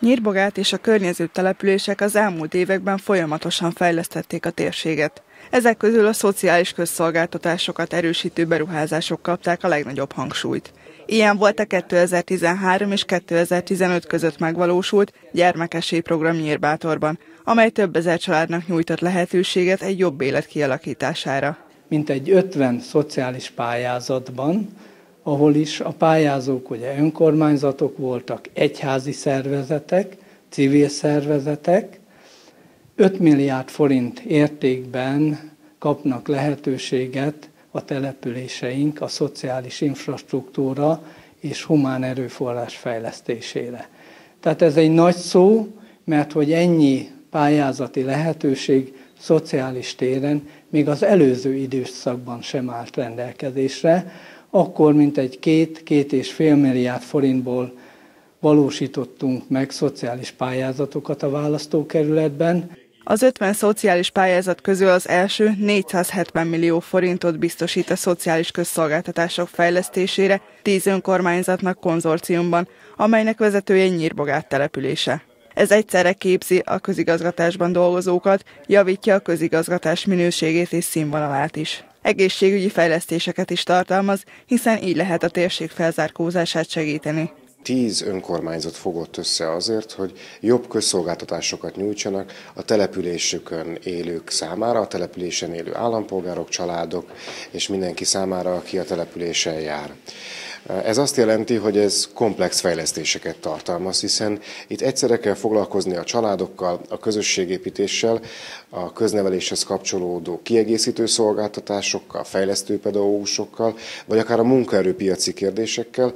Nyírbogát és a környező települések az elmúlt években folyamatosan fejlesztették a térséget. Ezek közül a szociális közszolgáltatásokat erősítő beruházások kapták a legnagyobb hangsúlyt. Ilyen volt a 2013 és 2015 között megvalósult gyermekesélyprogram Nyírbátorban, amely több ezer családnak nyújtott lehetőséget egy jobb élet kialakítására. Mint egy 50 szociális pályázatban, ahol is a pályázók ugye önkormányzatok voltak, egyházi szervezetek, civil szervezetek, 5 milliárd forint értékben kapnak lehetőséget a településeink a szociális infrastruktúra és humán erőforrás fejlesztésére. Tehát ez egy nagy szó, mert hogy ennyi pályázati lehetőség szociális téren még az előző időszakban sem állt rendelkezésre, akkor mintegy két-két és fél milliárd forintból valósítottunk meg szociális pályázatokat a választókerületben. Az 50 szociális pályázat közül az első 470 millió forintot biztosít a szociális közszolgáltatások fejlesztésére 10 önkormányzatnak konzorciumban, amelynek vezetője Nyírbogát települése. Ez egyszerre képzi a közigazgatásban dolgozókat, javítja a közigazgatás minőségét és színvonalát is. Egészségügyi fejlesztéseket is tartalmaz, hiszen így lehet a térség felzárkózását segíteni tíz önkormányzat fogott össze azért, hogy jobb közszolgáltatásokat nyújtsanak a településükön élők számára, a településen élő állampolgárok, családok és mindenki számára, aki a településen jár. Ez azt jelenti, hogy ez komplex fejlesztéseket tartalmaz, hiszen itt egyszerre kell foglalkozni a családokkal, a közösségépítéssel, a közneveléshez kapcsolódó kiegészítő szolgáltatásokkal, fejlesztő pedagógusokkal, vagy akár a munkaerőpiaci kérdésekkel,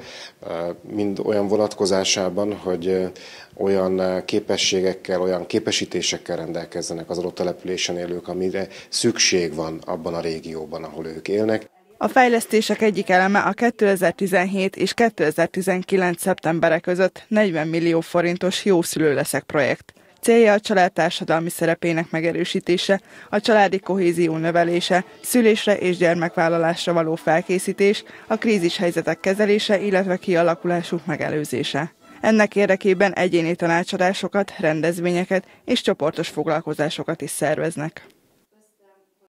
mind olyan vonatkozásában, hogy olyan képességekkel, olyan képesítésekkel rendelkezzenek az adott településen élők, amire szükség van abban a régióban, ahol ők élnek. A fejlesztések egyik eleme a 2017 és 2019 szeptembere között 40 millió forintos Jó szülő leszek projekt. Célja a család társadalmi szerepének megerősítése, a családi kohézió növelése, szülésre és gyermekvállalásra való felkészítés, a krízis helyzetek kezelése, illetve kialakulásuk megelőzése. Ennek érdekében egyéni tanácsadásokat, rendezvényeket és csoportos foglalkozásokat is szerveznek.